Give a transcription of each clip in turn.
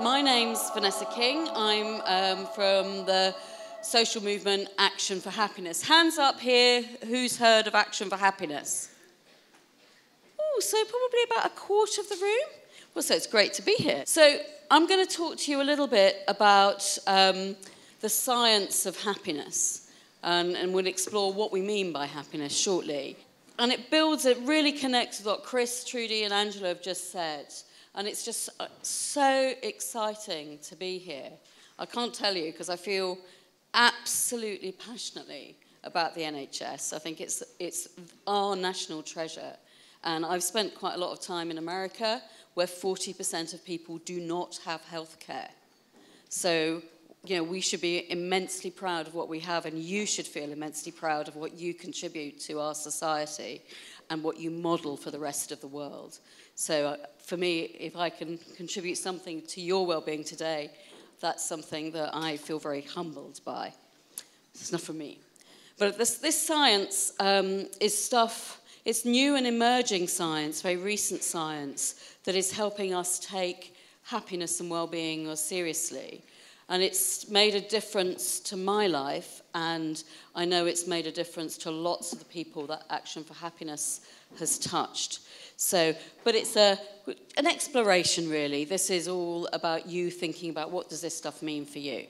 my name's Vanessa King. I'm um, from the social movement Action for Happiness. Hands up here, who's heard of Action for Happiness? Oh, so probably about a quarter of the room. Well, so it's great to be here. So I'm going to talk to you a little bit about um, the science of happiness, and, and we'll explore what we mean by happiness shortly. And it builds, it really connects with what Chris, Trudy, and Angela have just said. And it's just uh, so exciting to be here. I can't tell you because I feel absolutely passionately about the NHS. I think it's, it's our national treasure. And I've spent quite a lot of time in America where 40% of people do not have health care. So, you know, we should be immensely proud of what we have, and you should feel immensely proud of what you contribute to our society and what you model for the rest of the world. So, uh, for me, if I can contribute something to your well being today, that's something that I feel very humbled by. It's not for me. But this, this science um, is stuff, it's new and emerging science, very recent science, that is helping us take happiness and well being more seriously. And it's made a difference to my life, and I know it's made a difference to lots of the people that Action for Happiness has touched. So, but it's a, an exploration, really. This is all about you thinking about what does this stuff mean for you.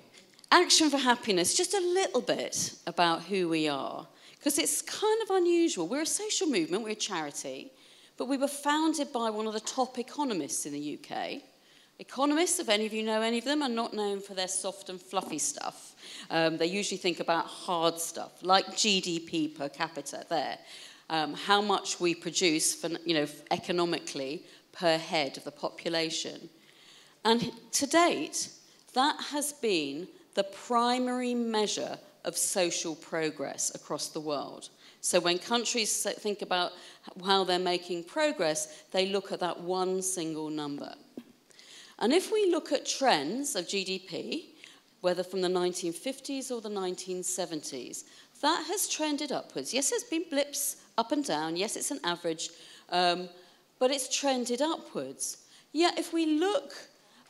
Action for Happiness, just a little bit about who we are, because it's kind of unusual. We're a social movement, we're a charity, but we were founded by one of the top economists in the UK. Economists, if any of you know any of them, are not known for their soft and fluffy stuff. Um, they usually think about hard stuff, like GDP per capita there um, how much we produce for, you know, economically per head of the population. And to date, that has been the primary measure of social progress across the world. So when countries think about how they're making progress, they look at that one single number. And if we look at trends of GDP, whether from the 1950s or the 1970s, that has trended upwards. Yes, there's been blips up and down. Yes, it's an average, um, but it's trended upwards. Yet, if we look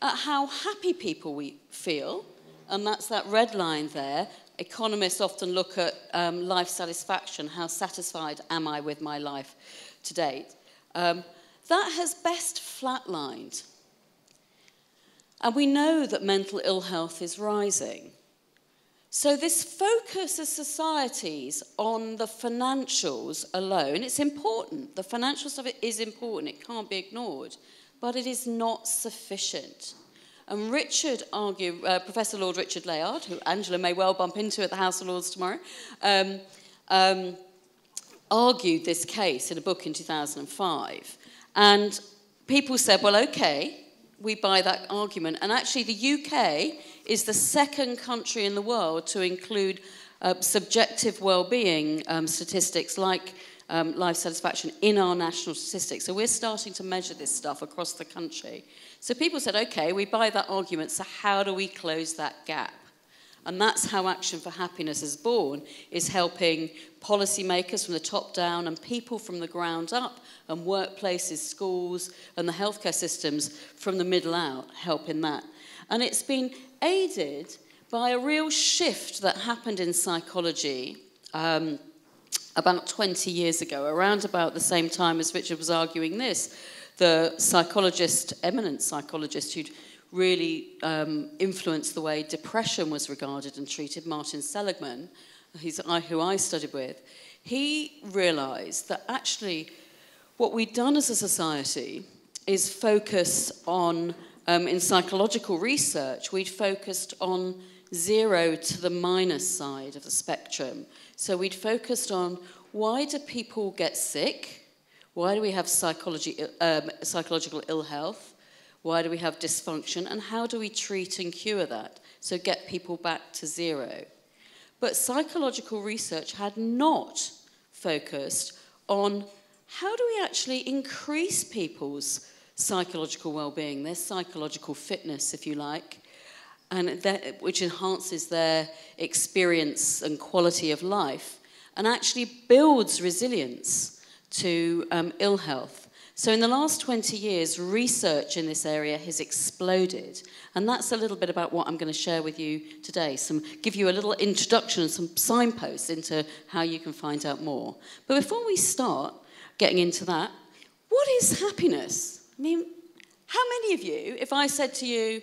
at how happy people we feel, and that's that red line there, economists often look at um, life satisfaction. How satisfied am I with my life to date? Um, that has best flatlined. And we know that mental ill health is rising. So, this focus of societies on the financials alone, it's important. The financial stuff is important, it can't be ignored, but it is not sufficient. And Richard argued, uh, Professor Lord Richard Layard, who Angela may well bump into at the House of Lords tomorrow, um, um, argued this case in a book in 2005. And people said, well, okay, we buy that argument. And actually, the UK is the second country in the world to include uh, subjective well-being um, statistics like um, life satisfaction in our national statistics. So we're starting to measure this stuff across the country. So people said, okay, we buy that argument, so how do we close that gap? And that's how Action for Happiness is born, is helping policymakers from the top down and people from the ground up and workplaces, schools and the healthcare systems from the middle out help in that. And it's been aided by a real shift that happened in psychology um, about 20 years ago, around about the same time as Richard was arguing this. The psychologist, eminent psychologist who'd really um, influenced the way depression was regarded and treated, Martin Seligman, who I studied with, he realized that actually what we'd done as a society is focus on um, in psychological research, we'd focused on zero to the minus side of the spectrum. So we'd focused on why do people get sick? Why do we have psychology, um, psychological ill health? Why do we have dysfunction? And how do we treat and cure that? So get people back to zero. But psychological research had not focused on how do we actually increase people's psychological well-being, their psychological fitness, if you like, and that, which enhances their experience and quality of life, and actually builds resilience to um, ill health. So, in the last 20 years, research in this area has exploded. And that's a little bit about what I'm going to share with you today. Some, give you a little introduction and some signposts into how you can find out more. But before we start getting into that, what is happiness? I mean, how many of you, if I said to you,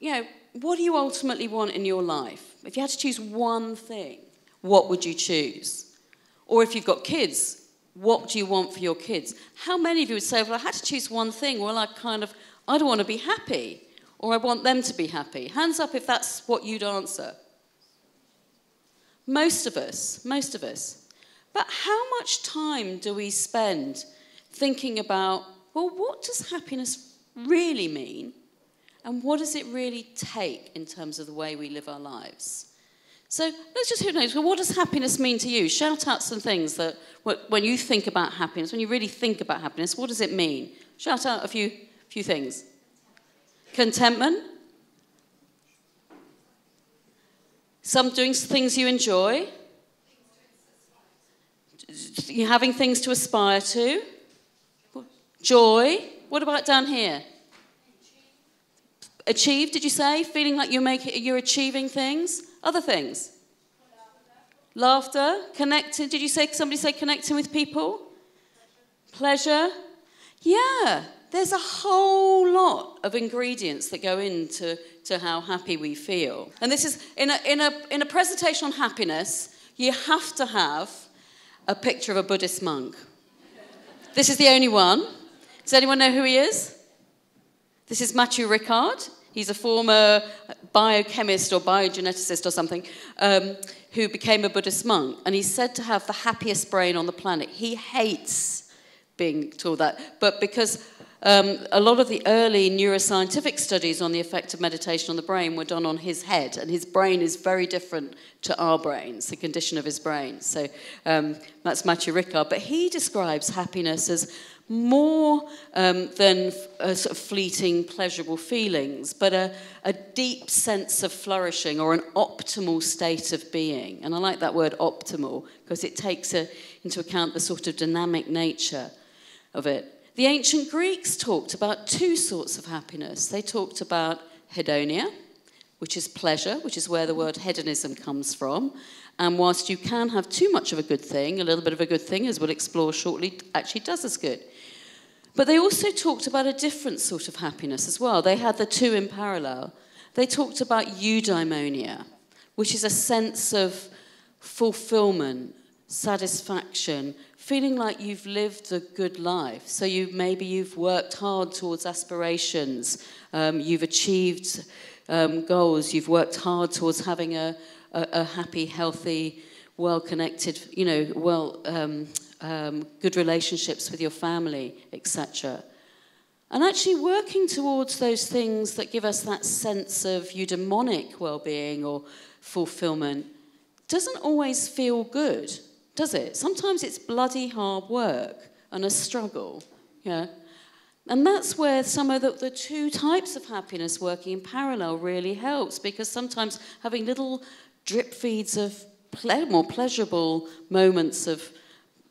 you know, what do you ultimately want in your life? If you had to choose one thing, what would you choose? Or if you've got kids, what do you want for your kids? How many of you would say, well, I had to choose one thing? Well, I kind of, I don't want to be happy, or I want them to be happy. Hands up if that's what you'd answer. Most of us, most of us. But how much time do we spend thinking about, well, what does happiness really mean? And what does it really take in terms of the way we live our lives? So let's just who knows. Well, what does happiness mean to you? Shout out some things that when you think about happiness, when you really think about happiness, what does it mean? Shout out a few, few things. Contentment. Some doing things you enjoy. You're having things to aspire to. Joy. What about down here? Achieve, did you say? Feeling like you're, making, you're achieving things? Other things? Laughter. Laughter. Connected. Did you say somebody say connecting with people? Pleasure. Yeah. There's a whole lot of ingredients that go into to how happy we feel. And this is in a, in a, in a presentation on happiness, you have to have a picture of a Buddhist monk. This is the only one. Does anyone know who he is? This is Matthieu Ricard. He's a former biochemist or biogeneticist or something um, who became a Buddhist monk. And he's said to have the happiest brain on the planet. He hates being told that. But because um, a lot of the early neuroscientific studies on the effect of meditation on the brain were done on his head, and his brain is very different to our brains, the condition of his brain. So um, that's Matthieu Ricard. But he describes happiness as more um, than a sort of fleeting, pleasurable feelings, but a, a deep sense of flourishing or an optimal state of being. And I like that word optimal because it takes a, into account the sort of dynamic nature of it. The ancient Greeks talked about two sorts of happiness. They talked about hedonia, which is pleasure, which is where the word hedonism comes from. And whilst you can have too much of a good thing, a little bit of a good thing, as we'll explore shortly, actually does us good. But they also talked about a different sort of happiness as well. They had the two in parallel. They talked about eudaimonia, which is a sense of fulfillment, satisfaction, feeling like you've lived a good life. So you maybe you've worked hard towards aspirations, um, you've achieved um, goals, you've worked hard towards having a, a, a happy, healthy, well-connected, you know, well. Um, um, good relationships with your family, etc. And actually working towards those things that give us that sense of eudaimonic well-being or fulfillment doesn't always feel good, does it? Sometimes it's bloody hard work and a struggle, yeah. And that's where some of the, the two types of happiness working in parallel really helps because sometimes having little drip feeds of ple more pleasurable moments of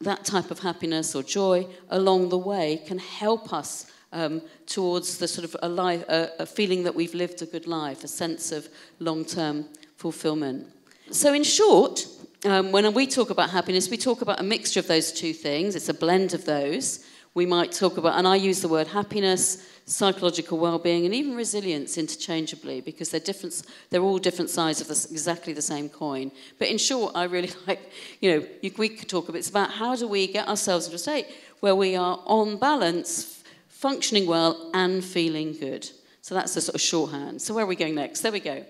that type of happiness or joy along the way can help us um, towards the sort of a, life, a, a feeling that we've lived a good life, a sense of long-term fulfillment. So in short, um, when we talk about happiness, we talk about a mixture of those two things. It's a blend of those. We might talk about, and I use the word happiness, psychological well-being, and even resilience interchangeably because they're different. They're all different sides of exactly the same coin. But in short, I really like, you know, we could talk a bit about how do we get ourselves into a state where we are on balance, functioning well, and feeling good. So that's the sort of shorthand. So where are we going next? There we go.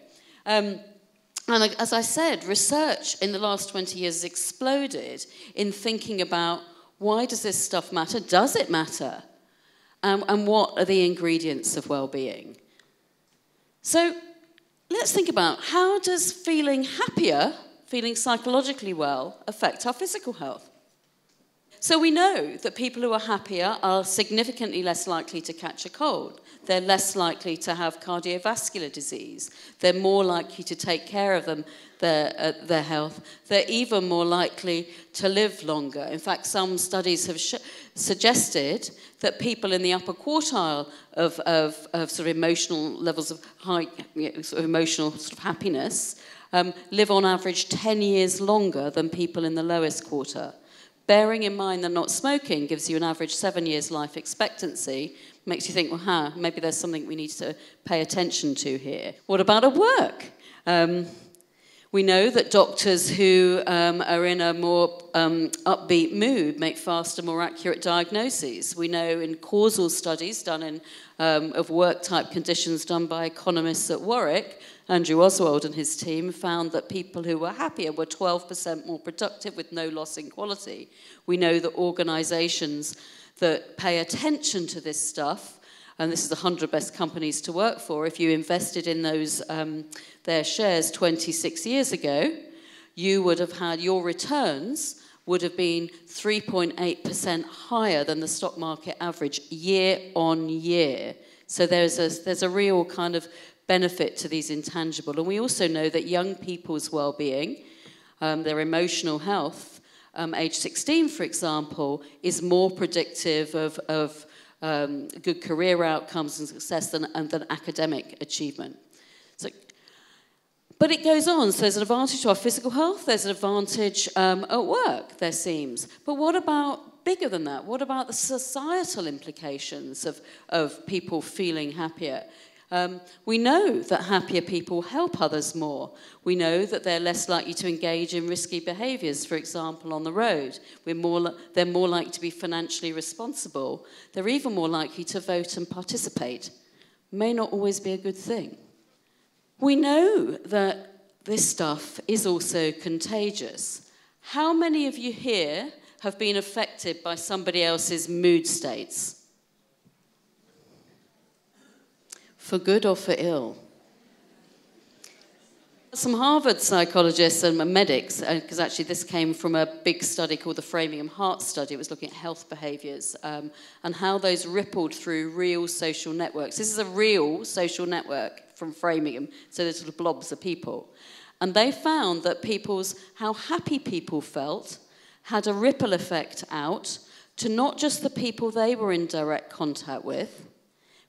Um, and as I said, research in the last 20 years has exploded in thinking about why does this stuff matter? Does it matter? Um, and what are the ingredients of well-being? So let's think about how does feeling happier, feeling psychologically well, affect our physical health? So we know that people who are happier are significantly less likely to catch a cold. They're less likely to have cardiovascular disease. They're more likely to take care of them, their, uh, their health. They're even more likely to live longer. In fact, some studies have suggested that people in the upper quartile of, of, of sort of emotional levels of high, you know, sort of emotional sort of happiness um, live on average 10 years longer than people in the lowest quarter. Bearing in mind that not smoking gives you an average seven years life expectancy, makes you think, well, huh, maybe there's something we need to pay attention to here. What about at work? Um, we know that doctors who um, are in a more um, upbeat mood make faster, more accurate diagnoses. We know in causal studies done in, um, of work type conditions done by economists at Warwick Andrew Oswald and his team found that people who were happier were 12% more productive with no loss in quality. We know that organizations that pay attention to this stuff, and this is the 100 best companies to work for, if you invested in those um, their shares 26 years ago, you would have had your returns would have been 3.8% higher than the stock market average year on year. So there's a, there's a real kind of benefit to these intangible. And we also know that young people's well-being, um, their emotional health, um, age 16, for example, is more predictive of, of um, good career outcomes and success than, and than academic achievement. So, but it goes on. So there's an advantage to our physical health. There's an advantage um, at work, there seems. But what about bigger than that? What about the societal implications of, of people feeling happier? Um, we know that happier people help others more. We know that they're less likely to engage in risky behaviours, for example, on the road. We're more, they're more likely to be financially responsible. They're even more likely to vote and participate. May not always be a good thing. We know that this stuff is also contagious. How many of you here have been affected by somebody else's mood states? For good or for ill. Some Harvard psychologists and medics, because uh, actually this came from a big study called the Framingham Heart Study, it was looking at health behaviours um, and how those rippled through real social networks. This is a real social network from Framingham, so there's sort of blobs of people. And they found that people's, how happy people felt had a ripple effect out to not just the people they were in direct contact with,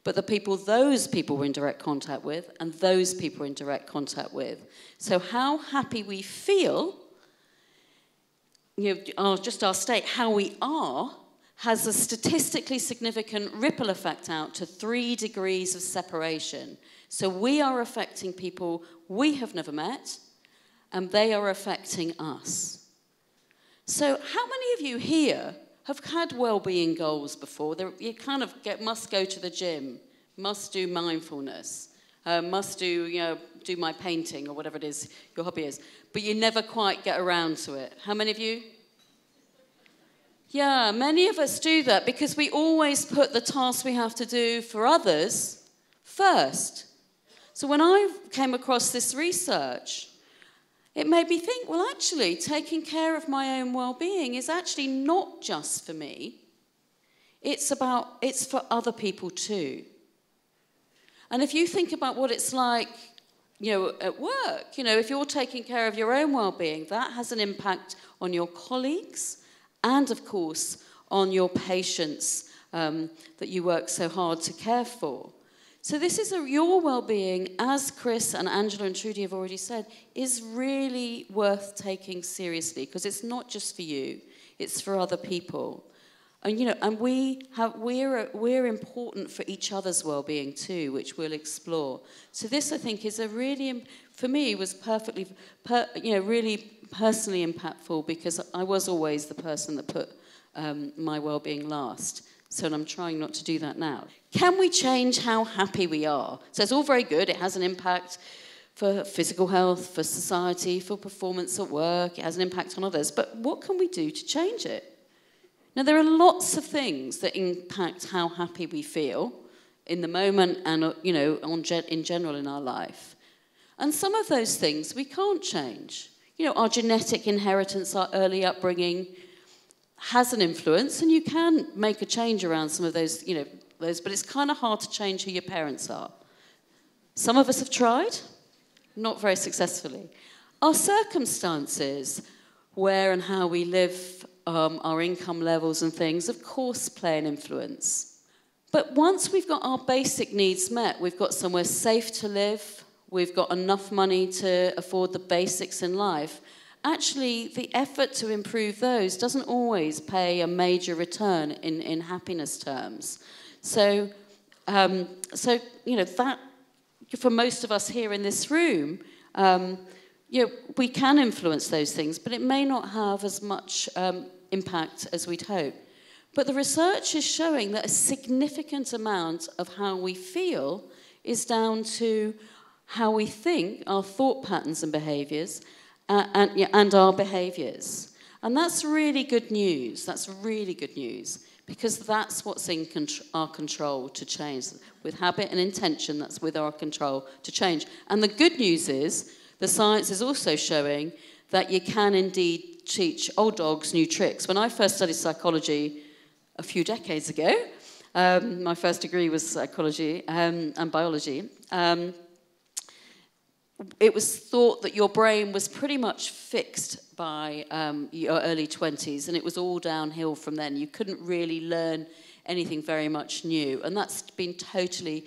but the people those people were in direct contact with and those people were in direct contact with. So how happy we feel, you know, just our state, how we are, has a statistically significant ripple effect out to three degrees of separation. So we are affecting people we have never met, and they are affecting us. So how many of you here have had well-being goals before. They're, you kind of get, must go to the gym, must do mindfulness, uh, must do, you know, do my painting or whatever it is your hobby is, but you never quite get around to it. How many of you? Yeah, many of us do that because we always put the tasks we have to do for others first. So when I came across this research, it made me think, well, actually, taking care of my own well being is actually not just for me, it's about, it's for other people too. And if you think about what it's like, you know, at work, you know, if you're taking care of your own well being, that has an impact on your colleagues and, of course, on your patients um, that you work so hard to care for. So this is a, your well-being, as Chris and Angela and Trudy have already said, is really worth taking seriously because it's not just for you, it's for other people. And you know, and we have we're we're important for each other's well-being too, which we'll explore. So this, I think, is a really for me was perfectly, per, you know, really personally impactful because I was always the person that put um, my well-being last. So I'm trying not to do that now. Can we change how happy we are? So it's all very good. It has an impact for physical health, for society, for performance at work. It has an impact on others. But what can we do to change it? Now, there are lots of things that impact how happy we feel in the moment and, uh, you know, on in general in our life. And some of those things we can't change. You know, our genetic inheritance, our early upbringing, has an influence, and you can make a change around some of those, you know, those, but it's kind of hard to change who your parents are. Some of us have tried, not very successfully. Our circumstances, where and how we live, um, our income levels and things, of course, play an influence. But once we've got our basic needs met, we've got somewhere safe to live, we've got enough money to afford the basics in life, actually, the effort to improve those doesn't always pay a major return in, in happiness terms. So, um, so, you know, that, for most of us here in this room, um, you know, we can influence those things, but it may not have as much um, impact as we'd hope. But the research is showing that a significant amount of how we feel is down to how we think, our thought patterns and behaviors, uh, and, and our behaviors. And that's really good news. That's really good news because that's what's in our control to change. With habit and intention, that's with our control to change. And the good news is the science is also showing that you can indeed teach old dogs new tricks. When I first studied psychology a few decades ago, um, my first degree was psychology um, and biology. Um, it was thought that your brain was pretty much fixed by um, your early 20s, and it was all downhill from then. You couldn't really learn anything very much new, and that's been totally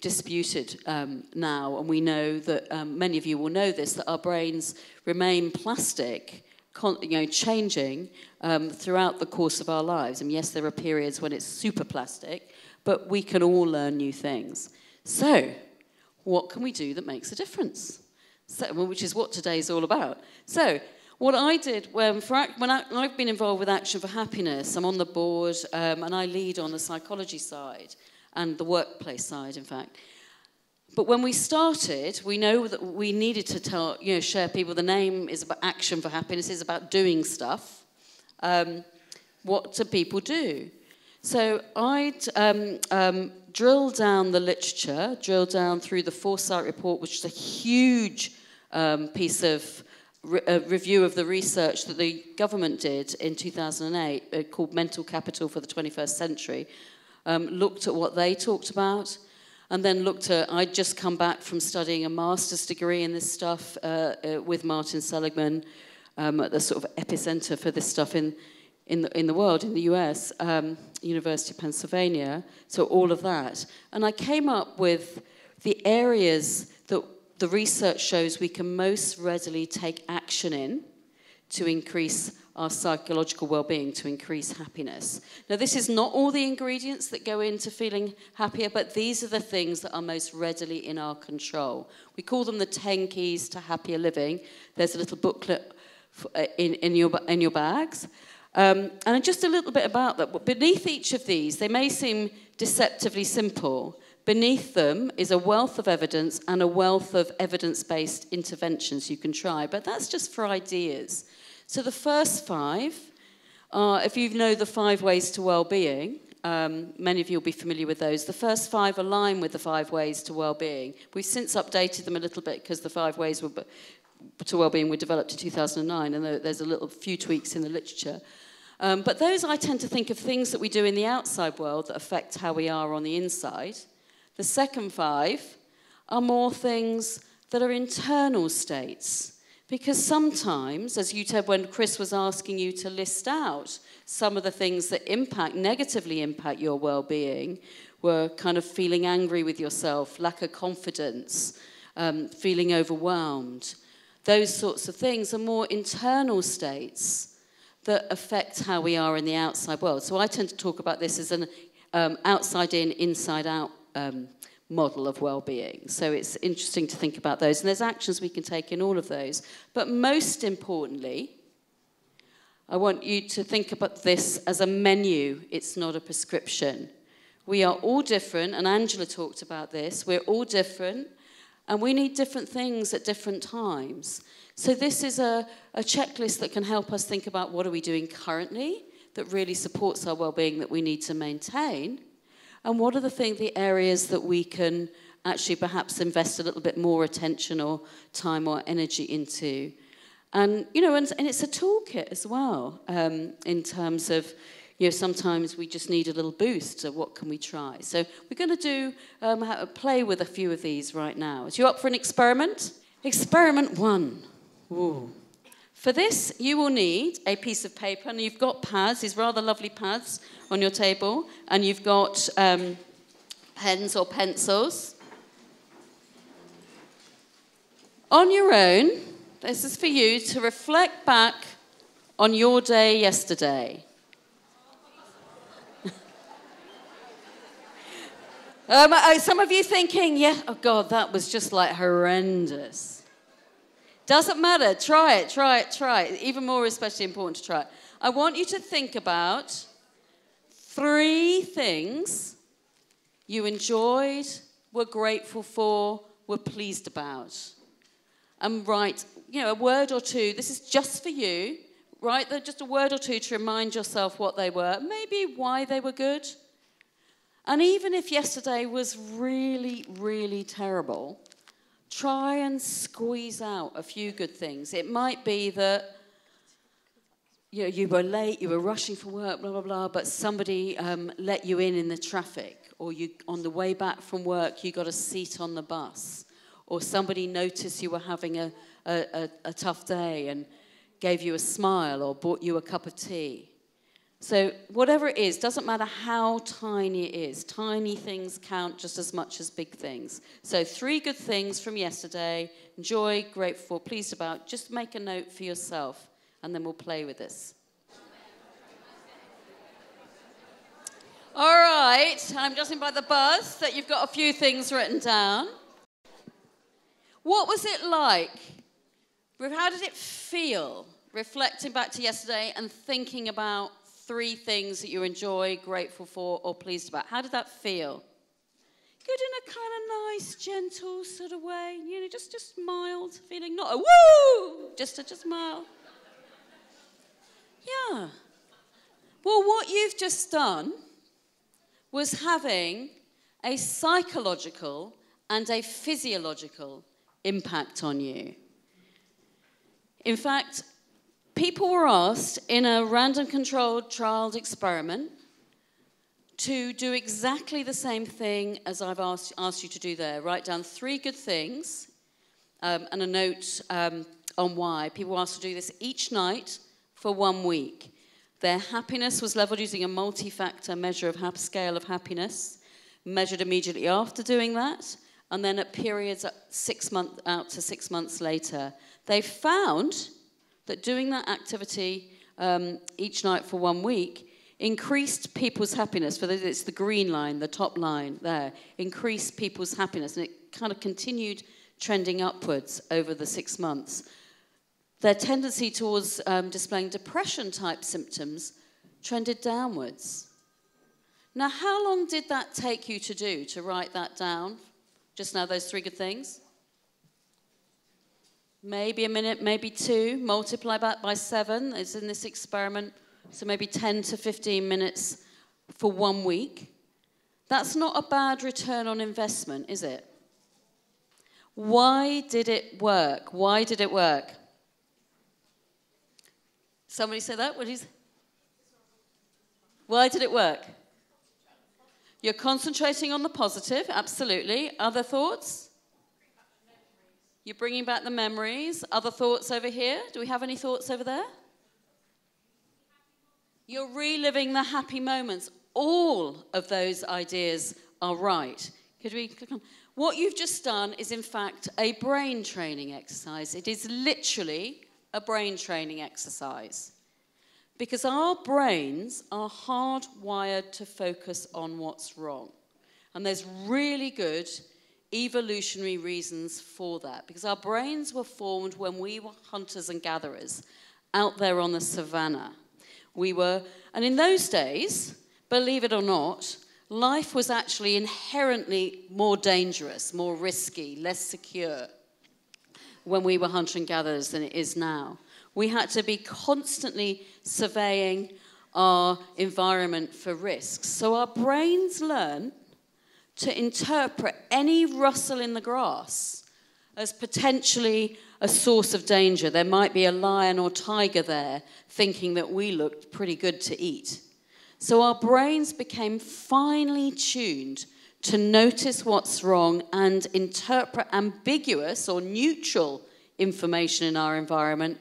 disputed um, now. And we know that um, many of you will know this that our brains remain plastic, you know, changing um, throughout the course of our lives. And yes, there are periods when it's super plastic, but we can all learn new things. So, what can we do that makes a difference? So, which is what today is all about. So, what I did when, for, when I, have been involved with Action for Happiness, I'm on the board um, and I lead on the psychology side and the workplace side, in fact. But when we started, we know that we needed to tell, you know, share people. The name is about Action for Happiness, is about doing stuff. Um, what do people do? So I'd um, um, drill down the literature, drill down through the Foresight report, which is a huge um, piece of re review of the research that the government did in 2008 uh, called Mental Capital for the 21st Century, um, looked at what they talked about, and then looked at, I'd just come back from studying a master's degree in this stuff uh, uh, with Martin Seligman um, at the sort of epicenter for this stuff in, in, the, in the world, in the US. Um, University of Pennsylvania, so all of that. And I came up with the areas that the research shows we can most readily take action in to increase our psychological well-being to increase happiness. Now this is not all the ingredients that go into feeling happier, but these are the things that are most readily in our control. We call them the 10 keys to happier living. There's a little booklet uh, in, in, your, in your bags. Um, and just a little bit about that. Beneath each of these, they may seem deceptively simple. Beneath them is a wealth of evidence and a wealth of evidence-based interventions you can try, but that's just for ideas. So the first five are, if you know the five ways to well-being, um, many of you will be familiar with those. The first five align with the five ways to well-being. We've since updated them a little bit because the five ways were, to well-being were developed in 2009, and there's a little few tweaks in the literature. Um, but those I tend to think of things that we do in the outside world that affect how we are on the inside. The second five are more things that are internal states. Because sometimes, as you said when Chris was asking you to list out some of the things that impact, negatively impact your well-being, were kind of feeling angry with yourself, lack of confidence, um, feeling overwhelmed. Those sorts of things are more internal states that affect how we are in the outside world. So I tend to talk about this as an um, outside in, inside out um, model of well-being. So it's interesting to think about those. And there's actions we can take in all of those. But most importantly, I want you to think about this as a menu. It's not a prescription. We are all different, and Angela talked about this. We're all different, and we need different things at different times. So this is a, a checklist that can help us think about what are we doing currently that really supports our well-being that we need to maintain, and what are the thing, the areas that we can actually perhaps invest a little bit more attention or time or energy into. And, you know, and, and it's a toolkit as well um, in terms of, you know, sometimes we just need a little boost. So what can we try? So we're going to do, um, play with a few of these right now. Is you up for an experiment? Experiment one. Ooh. For this, you will need a piece of paper, and you've got pads, these rather lovely pads on your table, and you've got um, pens or pencils. On your own, this is for you to reflect back on your day yesterday. Um, some of you thinking, yeah, oh God, that was just like horrendous. Doesn't matter. Try it, try it, try it. Even more especially important to try it. I want you to think about three things you enjoyed, were grateful for, were pleased about. And write you know, a word or two. This is just for you. Write just a word or two to remind yourself what they were, maybe why they were good. And even if yesterday was really, really terrible, try and squeeze out a few good things. It might be that you, know, you were late, you were rushing for work, blah, blah, blah, but somebody um, let you in in the traffic, or you, on the way back from work, you got a seat on the bus, or somebody noticed you were having a, a, a, a tough day and gave you a smile or bought you a cup of tea. So, whatever it is, doesn't matter how tiny it is, tiny things count just as much as big things. So, three good things from yesterday enjoy, grateful, pleased about. Just make a note for yourself, and then we'll play with this. All right, I'm judging by the buzz that you've got a few things written down. What was it like how did it feel reflecting back to yesterday and thinking about three things that you enjoy, grateful for, or pleased about? How did that feel? Good in a kind of nice, gentle sort of way, you know, just just mild feeling, not a woo, just a just mild. Yeah. Well, what you've just done was having a psychological and a physiological impact on you. In fact, people were asked in a random controlled trial experiment to do exactly the same thing as I've asked, asked you to do there. Write down three good things um, and a note um, on why. People were asked to do this each night for one week. Their happiness was leveled using a multi factor measure of scale of happiness, measured immediately after doing that, and then at periods six month, out to six months later. They found that doing that activity um, each night for one week increased people's happiness. For the, it's the green line, the top line there, increased people's happiness, and it kind of continued trending upwards over the six months. Their tendency towards um, displaying depression type symptoms trended downwards. Now, how long did that take you to do, to write that down? Just now, those three good things? Maybe a minute, maybe two. Multiply that by seven it's in this experiment. So maybe 10 to 15 minutes for one week. That's not a bad return on investment, is it? Why did it work? Why did it work? Somebody say that? What is? Why did it work? You're concentrating on the positive, absolutely. Other thoughts? You're bringing back the memories. Other thoughts over here? Do we have any thoughts over there? You're reliving the happy moments. All of those ideas are right. Could we click on? What you've just done is, in fact, a brain training exercise. It is literally a brain training exercise. Because our brains are hardwired to focus on what's wrong. And there's really good evolutionary reasons for that because our brains were formed when we were hunters and gatherers out there on the savannah. We were, and in those days, believe it or not, life was actually inherently more dangerous, more risky, less secure when we were hunter and gatherers than it is now. We had to be constantly surveying our environment for risks. So our brains learn to interpret any rustle in the grass as potentially a source of danger. There might be a lion or tiger there thinking that we looked pretty good to eat. So our brains became finely tuned to notice what's wrong and interpret ambiguous or neutral information in our environment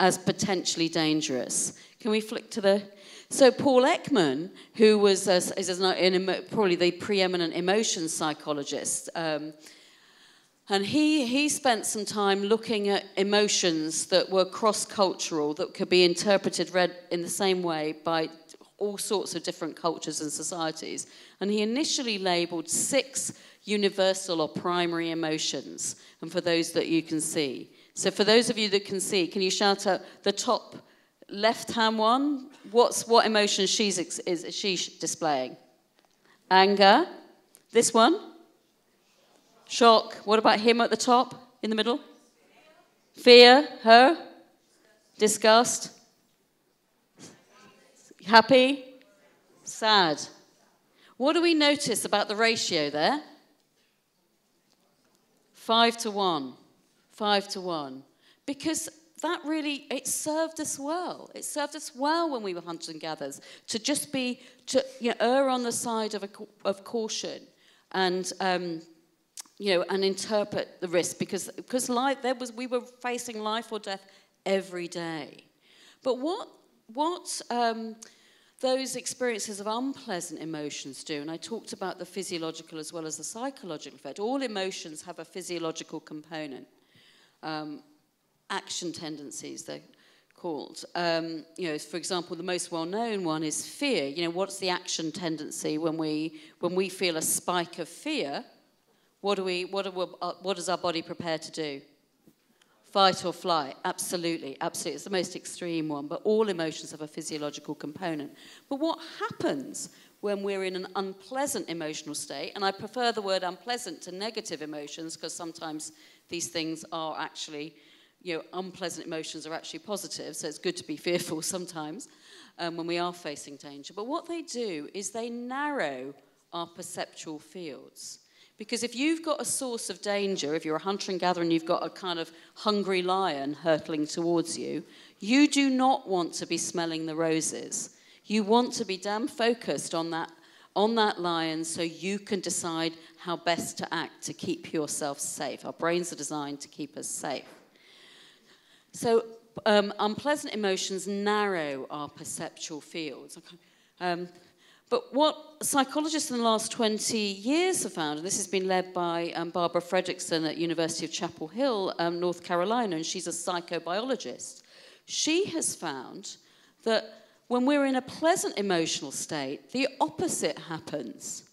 as potentially dangerous. Can we flick to the. So, Paul Ekman, who was a, is a, probably the preeminent emotion psychologist, um, and he, he spent some time looking at emotions that were cross cultural, that could be interpreted, read in the same way by all sorts of different cultures and societies. And he initially labeled six universal or primary emotions, and for those that you can see. So, for those of you that can see, can you shout out the top left hand one? What's, what emotion she's, is she displaying? Anger. This one? Shock. What about him at the top, in the middle? Fear. Her? Disgust. Happy? Sad. What do we notice about the ratio there? Five to one. Five to one. Because that really, it served us well. It served us well when we were hunters and gatherers to just be, to you know, err on the side of, a, of caution and, um, you know, and interpret the risk because, because life, there was, we were facing life or death every day. But what, what um, those experiences of unpleasant emotions do, and I talked about the physiological as well as the psychological effect, all emotions have a physiological component. Um, action tendencies, they're called. Um, you know, for example, the most well-known one is fear. You know, what's the action tendency when we, when we feel a spike of fear? What, do we, what, we, what does our body prepare to do? Fight or flight, absolutely, absolutely. It's the most extreme one, but all emotions have a physiological component. But what happens when we're in an unpleasant emotional state, and I prefer the word unpleasant to negative emotions because sometimes these things are actually you know, unpleasant emotions are actually positive, so it's good to be fearful sometimes um, when we are facing danger. But what they do is they narrow our perceptual fields. Because if you've got a source of danger, if you're a hunter and gatherer and you've got a kind of hungry lion hurtling towards you, you do not want to be smelling the roses. You want to be damn focused on that, on that lion so you can decide how best to act to keep yourself safe. Our brains are designed to keep us safe. So um, unpleasant emotions narrow our perceptual fields. Um, but what psychologists in the last 20 years have found, and this has been led by um, Barbara Fredrickson at University of Chapel Hill, um, North Carolina, and she's a psychobiologist. She has found that when we're in a pleasant emotional state, the opposite happens.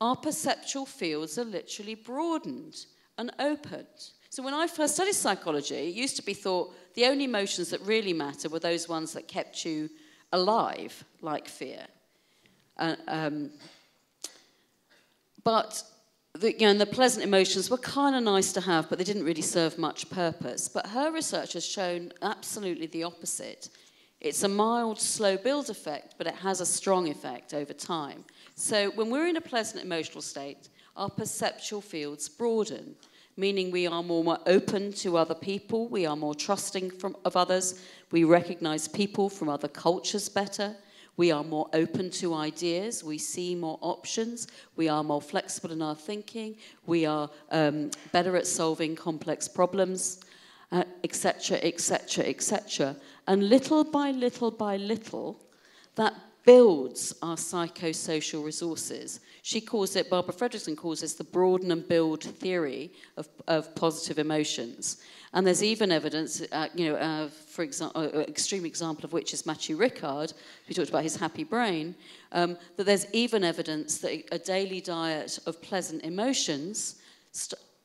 Our perceptual fields are literally broadened and opened. So when I first studied psychology, it used to be thought the only emotions that really matter were those ones that kept you alive, like fear. Uh, um, but the, you know, the pleasant emotions were kind of nice to have, but they didn't really serve much purpose. But her research has shown absolutely the opposite. It's a mild, slow build effect, but it has a strong effect over time. So when we're in a pleasant emotional state, our perceptual fields broaden meaning we are more open to other people, we are more trusting from, of others, we recognize people from other cultures better, we are more open to ideas, we see more options, we are more flexible in our thinking, we are um, better at solving complex problems, etc., etc., etc. And little by little by little, that builds our psychosocial resources. She calls it, Barbara Fredrickson calls this the broaden and build theory of, of positive emotions. And there's even evidence, uh, you know, uh, for example, uh, extreme example of which is Matthieu Ricard, who talked about his happy brain, um, that there's even evidence that a daily diet of pleasant emotions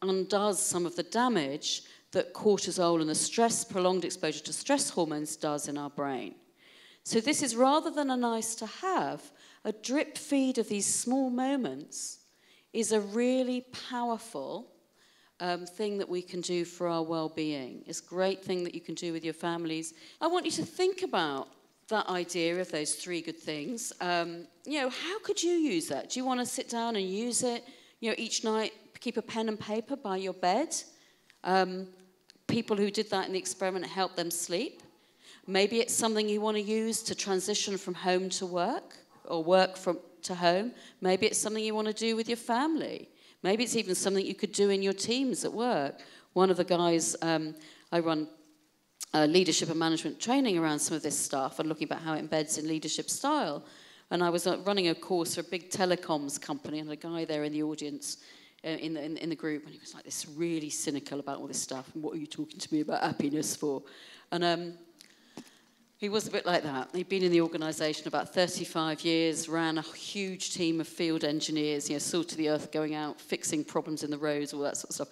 undoes some of the damage that cortisol and the stress, prolonged exposure to stress hormones does in our brain. So this is rather than a nice to have, a drip feed of these small moments is a really powerful um, thing that we can do for our well-being. It's a great thing that you can do with your families. I want you to think about that idea of those three good things. Um, you know, how could you use that? Do you want to sit down and use it, you know, each night, keep a pen and paper by your bed Um, people who did that in the experiment helped them sleep. Maybe it's something you want to use to transition from home to work or work from to home. Maybe it's something you want to do with your family. Maybe it's even something you could do in your teams at work. One of the guys, um, I run uh, leadership and management training around some of this stuff and looking about how it embeds in leadership style. And I was uh, running a course for a big telecoms company, and a guy there in the audience, uh, in, the, in, in, the group, and he was like this really cynical about all this stuff. And what are you talking to me about happiness for? And um, he was a bit like that. He'd been in the organisation about 35 years, ran a huge team of field engineers, you know, salt of the earth, going out, fixing problems in the roads, all that sort of stuff.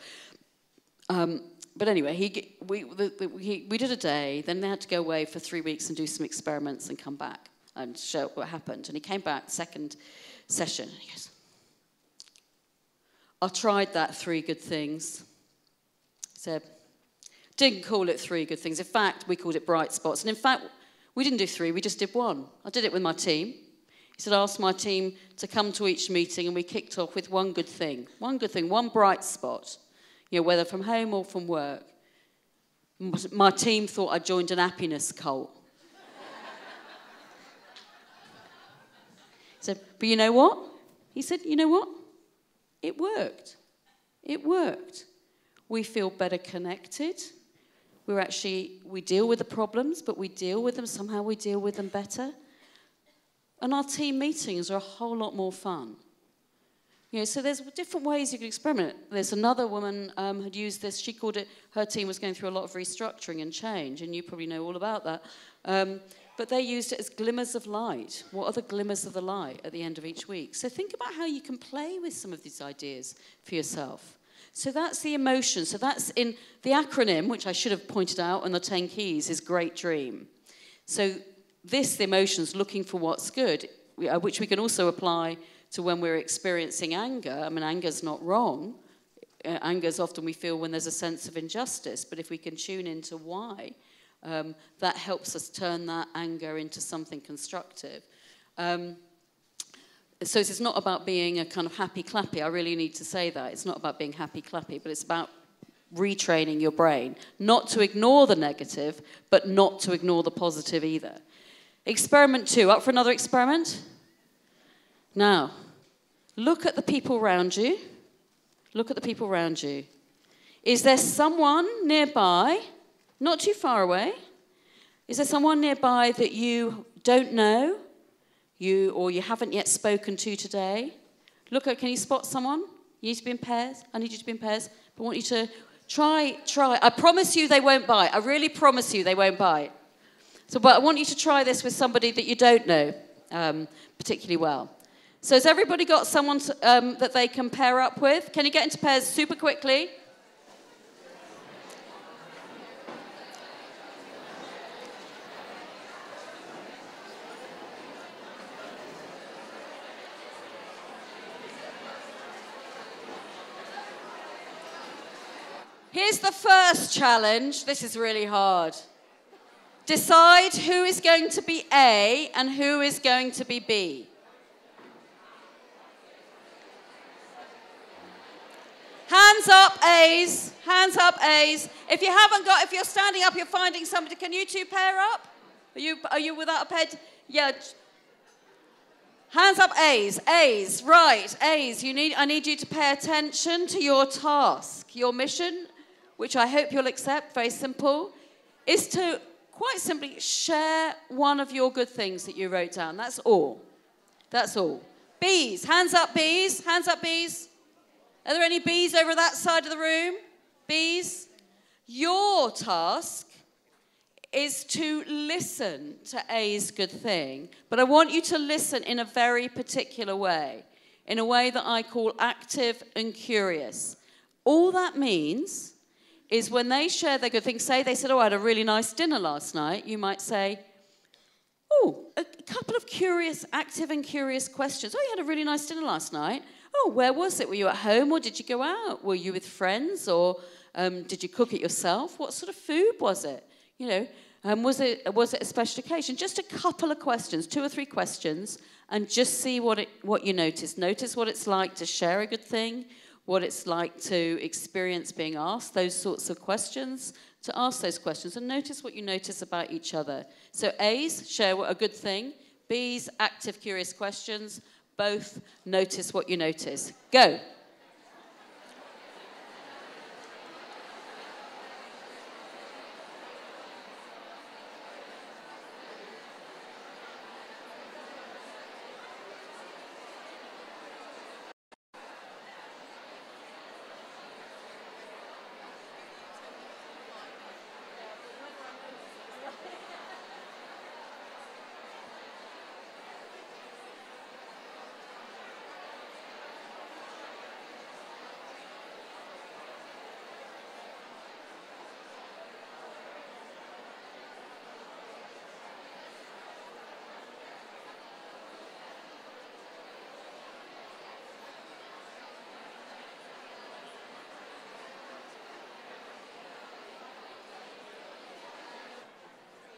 Um, but anyway, he, we, the, the, he, we did a day, then they had to go away for three weeks and do some experiments and come back and show what happened. And he came back, second session, he goes, I tried that three good things. He said, didn't call it three good things. In fact, we called it bright spots. And in fact, we didn't do three, we just did one. I did it with my team. He said, I asked my team to come to each meeting, and we kicked off with one good thing. One good thing, one bright spot you know, whether from home or from work. My team thought I joined an happiness cult. he said, but you know what? He said, you know what? It worked. It worked. We feel better connected. We're actually, we deal with the problems, but we deal with them, somehow we deal with them better. And our team meetings are a whole lot more fun. You know, so there's different ways you can experiment. There's another woman um, had used this. She called it. Her team was going through a lot of restructuring and change, and you probably know all about that. Um, but they used it as glimmers of light. What are the glimmers of the light at the end of each week? So think about how you can play with some of these ideas for yourself. So that's the emotion. So that's in the acronym, which I should have pointed out, and the 10 keys is great dream. So this, the emotions, looking for what's good, uh, which we can also apply to when we're experiencing anger. I mean, anger's not wrong. Uh, anger is often we feel when there's a sense of injustice, but if we can tune into why, um, that helps us turn that anger into something constructive. Um, so it's not about being a kind of happy clappy. I really need to say that. It's not about being happy clappy, but it's about retraining your brain not to ignore the negative, but not to ignore the positive either. Experiment two. Up for another experiment? Now, look at the people around you. Look at the people around you. Is there someone nearby, not too far away? Is there someone nearby that you don't know, you or you haven't yet spoken to today? Look at, can you spot someone? You need to be in pairs. I need you to be in pairs. But I want you to try, try. I promise you they won't bite. I really promise you they won't bite. So, but I want you to try this with somebody that you don't know um, particularly well. So has everybody got someone to, um, that they can pair up with? Can you get into pairs super quickly? Here's the first challenge. This is really hard. Decide who is going to be A and who is going to be B. Hands up, A's. Hands up, A's. If you haven't got, if you're standing up, you're finding somebody. Can you two pair up? Are you, are you without a pair? Yeah. Hands up, A's. A's. Right, A's. You need, I need you to pay attention to your task. Your mission, which I hope you'll accept, very simple, is to quite simply share one of your good things that you wrote down. That's all. That's all. Bees, Hands up, bees, Hands up, bees. Are there any bees over that side of the room? Bees? Your task is to listen to A's good thing, but I want you to listen in a very particular way, in a way that I call active and curious. All that means is when they share their good thing, say they said, Oh, I had a really nice dinner last night, you might say, Oh, a couple of curious, active and curious questions. Oh, you had a really nice dinner last night. Oh, where was it? Were you at home or did you go out? Were you with friends or um, did you cook it yourself? What sort of food was it? You know, um, was it was it a special occasion? Just a couple of questions, two or three questions, and just see what it what you notice. Notice what it's like to share a good thing, what it's like to experience being asked those sorts of questions, to ask those questions and notice what you notice about each other. So, A's, share what a good thing. B's, active, curious questions. Both, notice what you notice. Go.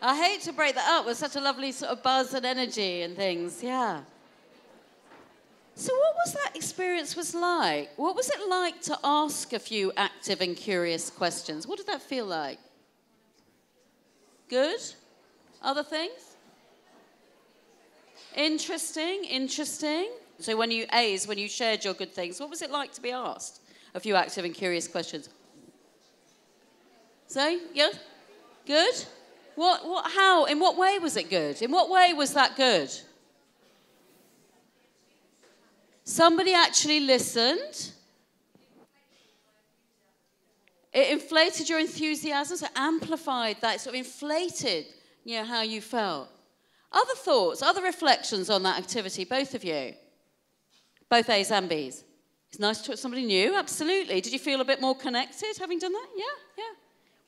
I hate to break that up with such a lovely sort of buzz and energy and things. Yeah. So, what was that experience was like? What was it like to ask a few active and curious questions? What did that feel like? Good? Other things? Interesting, interesting. So, when you, A's, when you shared your good things, what was it like to be asked a few active and curious questions? So, yeah? Good? What, what, how, in what way was it good? In what way was that good? Somebody actually listened. It inflated your enthusiasm, so amplified that, sort of inflated you know, how you felt. Other thoughts, other reflections on that activity, both of you? Both A's and B's. It's nice to talk to somebody new, absolutely. Did you feel a bit more connected having done that? Yeah, yeah.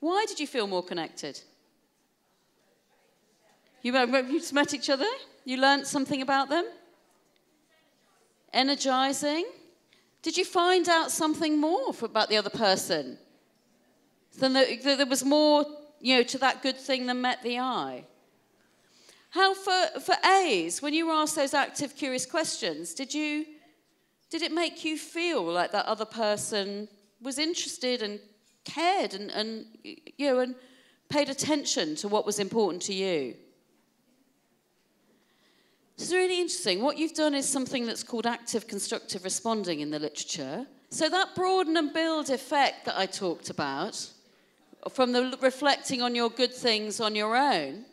Why did you feel more connected? You, you met each other? You learned something about them? Energizing? Did you find out something more for, about the other person? Than the, there was more, you know, to that good thing than met the eye. How for, for A's, when you were asked those active, curious questions, did you did it make you feel like that other person was interested and cared and, and you know and paid attention to what was important to you? This is really interesting. What you've done is something that's called active constructive responding in the literature. So that broaden and build effect that I talked about, from the reflecting on your good things on your own,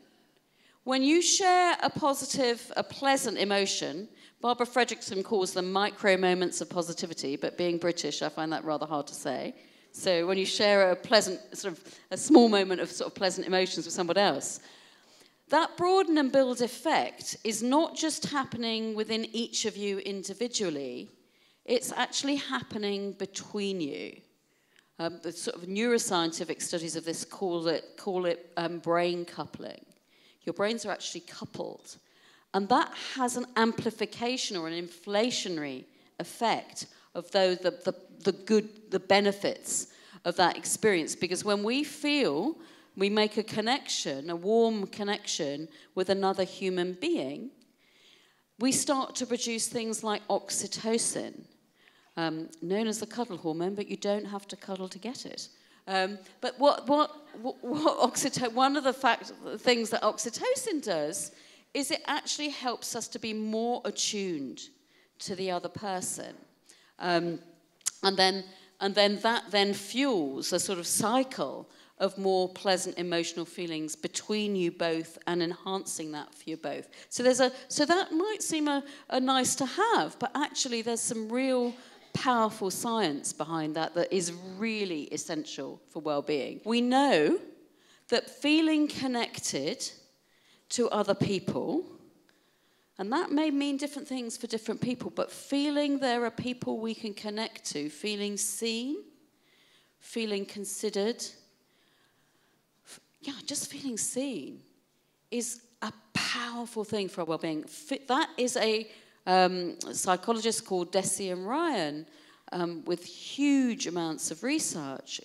when you share a positive, a pleasant emotion, Barbara Fredrickson calls them micro moments of positivity, but being British, I find that rather hard to say. So when you share a pleasant, sort of a small moment of sort of pleasant emotions with someone else, that broaden and build effect is not just happening within each of you individually, it's actually happening between you. Um, the sort of neuroscientific studies of this call it, call it um, brain coupling. Your brains are actually coupled. And that has an amplification or an inflationary effect of those, the, the, the good, the benefits of that experience. Because when we feel we make a connection, a warm connection with another human being, we start to produce things like oxytocin, um, known as the cuddle hormone, but you don't have to cuddle to get it. Um, but what, what, what, what oxytocin, one of the fact, things that oxytocin does is it actually helps us to be more attuned to the other person. Um, and, then, and then that then fuels a sort of cycle of more pleasant emotional feelings between you both and enhancing that for you both. So there's a so that might seem a, a nice to have, but actually there's some real powerful science behind that that is really essential for well-being. We know that feeling connected to other people and that may mean different things for different people, but feeling there are people we can connect to, feeling seen, feeling considered, yeah, just feeling seen is a powerful thing for our well-being. That is a um, psychologist called Deci and Ryan um, with huge amounts of research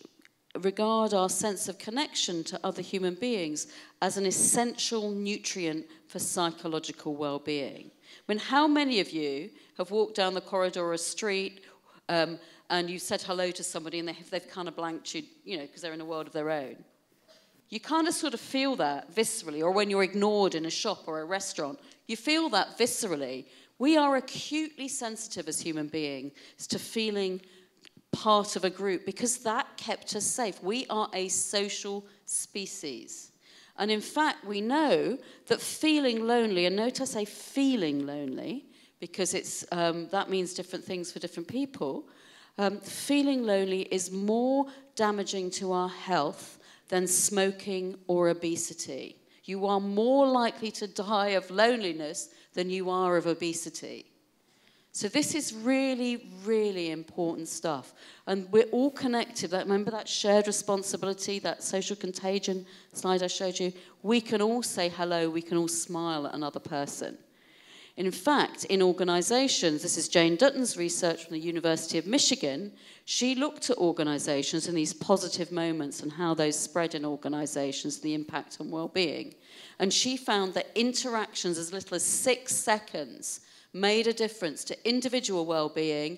regard our sense of connection to other human beings as an essential nutrient for psychological well-being. I mean, how many of you have walked down the corridor or street um, and you said hello to somebody and they, they've kind of blanked you, you know, because they're in a world of their own. You kind of sort of feel that viscerally, or when you're ignored in a shop or a restaurant, you feel that viscerally. We are acutely sensitive as human beings to feeling part of a group because that kept us safe. We are a social species. And in fact, we know that feeling lonely, and note I say feeling lonely, because it's, um, that means different things for different people, um, feeling lonely is more damaging to our health than smoking or obesity. You are more likely to die of loneliness than you are of obesity. So this is really, really important stuff. And we're all connected. Remember that shared responsibility, that social contagion slide I showed you? We can all say hello, we can all smile at another person. In fact, in organizations, this is Jane Dutton's research from the University of Michigan, she looked at organizations and these positive moments and how those spread in organizations, the impact on well-being. And she found that interactions as little as six seconds made a difference to individual well-being,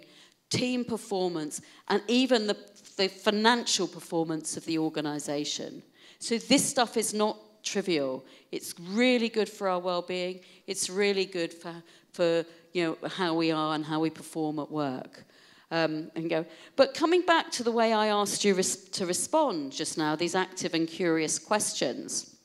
team performance, and even the, the financial performance of the organization. So this stuff is not trivial. It's really good for our well-being. It's really good for, for you know, how we are and how we perform at work. Um, and go. But coming back to the way I asked you res to respond just now, these active and curious questions,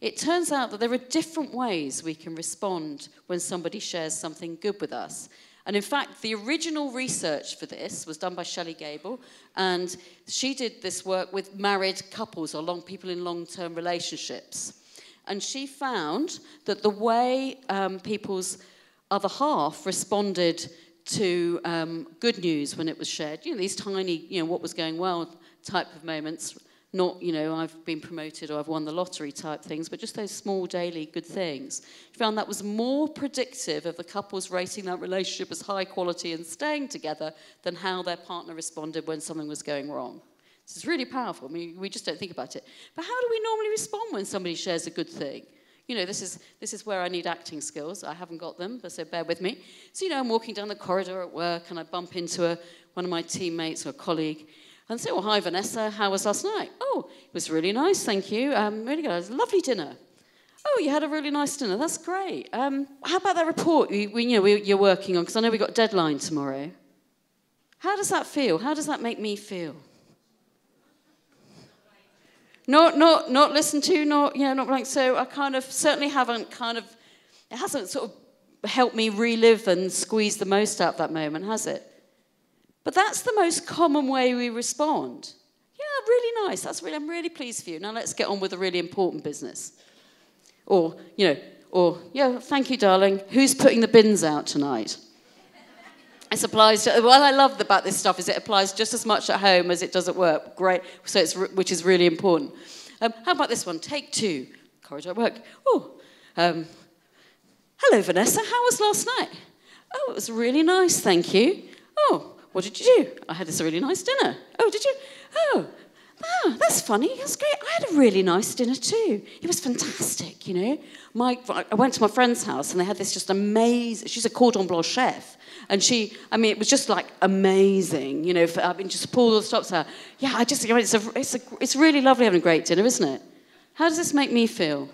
it turns out that there are different ways we can respond when somebody shares something good with us. And in fact, the original research for this was done by Shelley Gable, and she did this work with married couples or long people in long-term relationships. And she found that the way um, people's other half responded to um, good news when it was shared, you know, these tiny, you know, what was going well type of moments, not, you know, I've been promoted or I've won the lottery type things, but just those small daily good things. She found that was more predictive of the couples rating that relationship as high quality and staying together than how their partner responded when something was going wrong. This is really powerful. I mean, we just don't think about it. But how do we normally respond when somebody shares a good thing? You know, this is, this is where I need acting skills. I haven't got them, but so bear with me. So, you know, I'm walking down the corridor at work and I bump into a, one of my teammates or a colleague and say, well, hi, Vanessa, how was last night? Oh, it was really nice, thank you. Um, really good. It was a lovely dinner. Oh, you had a really nice dinner. That's great. Um, how about that report you, you know, you're working on? Because I know we've got a deadline tomorrow. How does that feel? How does that make me feel? Not, not, not listened to, not, know, not like, so I kind of certainly haven't kind of, it hasn't sort of helped me relive and squeeze the most out of that moment, has it? But that's the most common way we respond. Yeah, really nice. That's really, I'm really pleased for you. Now let's get on with the really important business. Or, you know, or, yeah, thank you, darling. Who's putting the bins out tonight? It applies to, what I love about this stuff is it applies just as much at home as it does at work. Great, so it's, which is really important. Um, how about this one? Take two. Corridor at work. Oh, um, hello, Vanessa. How was last night? Oh, it was really nice, thank you. Oh, what did you do? I had this really nice dinner. Oh, did you? Oh, oh, that's funny. That's great. I had a really nice dinner too. It was fantastic, you know. My, I went to my friend's house and they had this just amazing, she's a cordon bleu chef. And she, I mean, it was just like amazing, you know. For, I mean, just pull all the stops out. Yeah, I just, you know, it's, a, it's, a, it's really lovely having a great dinner, isn't it? How does this make me feel?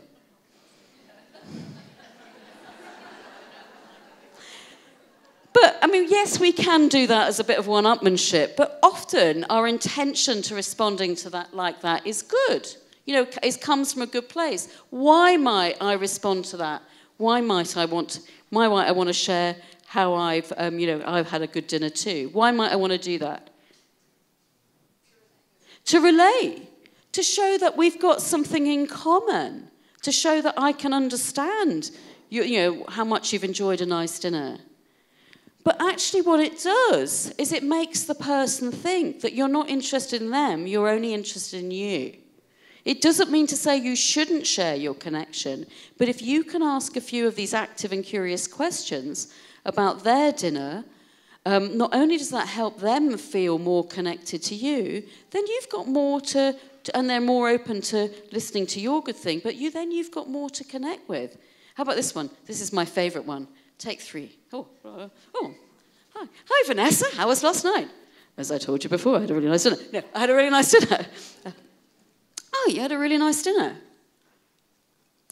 But, I mean, yes, we can do that as a bit of one upmanship, but often our intention to responding to that like that is good. You know, it comes from a good place. Why might I respond to that? Why might I want, why might I want to share how I've, um, you know, I've had a good dinner too? Why might I want to do that? To relate, to show that we've got something in common, to show that I can understand, you, you know, how much you've enjoyed a nice dinner. But actually, what it does is it makes the person think that you're not interested in them, you're only interested in you. It doesn't mean to say you shouldn't share your connection, but if you can ask a few of these active and curious questions about their dinner, um, not only does that help them feel more connected to you, then you've got more to, to, and they're more open to listening to your good thing, but you then you've got more to connect with. How about this one? This is my favorite one. Take three. Oh, uh, oh, Hi. Hi, Vanessa. How was last night? As I told you before, I had a really nice dinner. No, I had a really nice dinner. oh, you had a really nice dinner.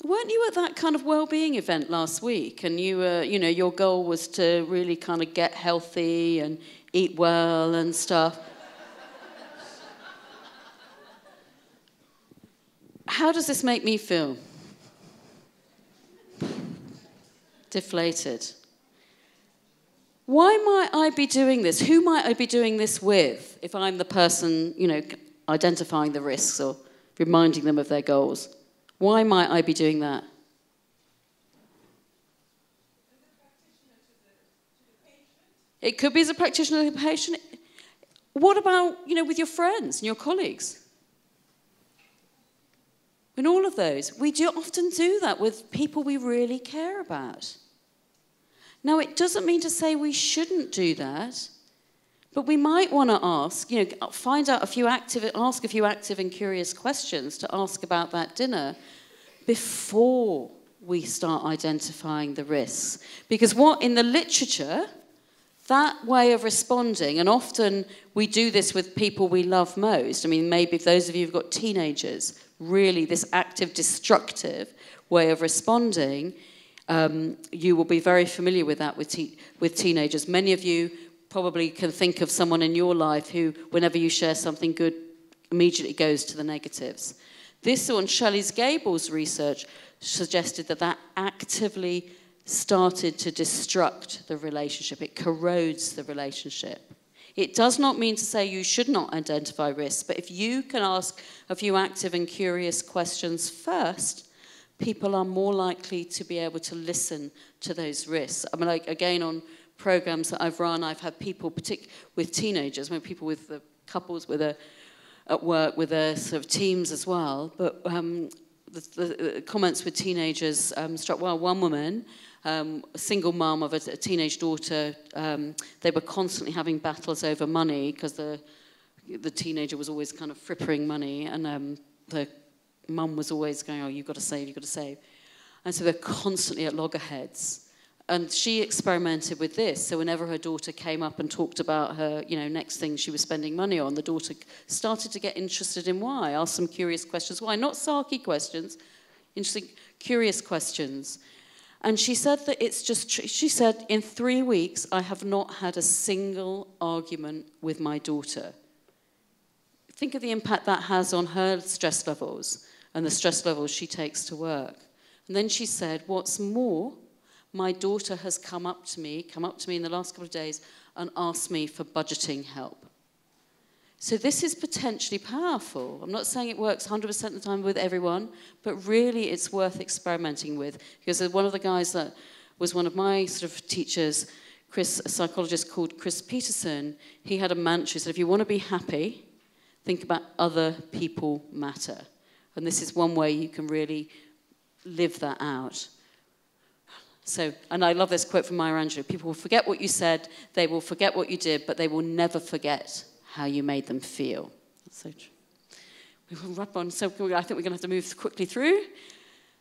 Weren't you at that kind of well-being event last week? And you were, you know, your goal was to really kind of get healthy and eat well and stuff. How does this make me feel? Deflated. Why might I be doing this? Who might I be doing this with if I'm the person, you know, identifying the risks or reminding them of their goals? Why might I be doing that? It could be as a practitioner to the patient. What about, you know, with your friends and your colleagues? In all of those, we do often do that with people we really care about. Now, it doesn't mean to say we shouldn't do that, but we might want to ask, you know, find out a few active, ask a few active and curious questions to ask about that dinner before we start identifying the risks. Because what in the literature, that way of responding, and often we do this with people we love most. I mean, maybe those of you who've got teenagers, really this active, destructive way of responding, um, you will be very familiar with that with, te- with teenagers. Many of you probably can think of someone in your life who, whenever you share something good, immediately goes to the negatives. This on Shelley's Gables research suggested that that actively started to destruct the relationship. It corrodes the relationship. It does not mean to say you should not identify risks, but if you can ask a few active and curious questions first, people are more likely to be able to listen to those risks. I mean, like, again, on programs that I've run, I've had people, particularly with teenagers, I mean, people with the couples with a, at work with their sort of teams as well, but um, the, the, comments with teenagers um, struck well. One woman um, a single mom of a, a teenage daughter, um, they were constantly having battles over money because the, the teenager was always kind of frippering money, and um, the mum was always going, Oh, you've got to save, you've got to save. And so they're constantly at loggerheads. And she experimented with this. So whenever her daughter came up and talked about her, you know, next thing she was spending money on, the daughter started to get interested in why. Ask some curious questions. Why? Not sarky questions, interesting, curious questions. And she said that it's just, she said, in three weeks, I have not had a single argument with my daughter. Think of the impact that has on her stress levels and the stress levels she takes to work. And then she said, What's more, my daughter has come up to me, come up to me in the last couple of days, and asked me for budgeting help. So this is potentially powerful. I'm not saying it works 100% of the time with everyone, but really it's worth experimenting with. Because one of the guys that was one of my sort of teachers, Chris, a psychologist called Chris Peterson, he had a mantra. He said, if you want to be happy, think about other people matter. And this is one way you can really live that out. So, and I love this quote from Maya Angelou people will forget what you said, they will forget what you did, but they will never forget how you made them feel. So true. we will wrap on. So I think we're going to have to move quickly through.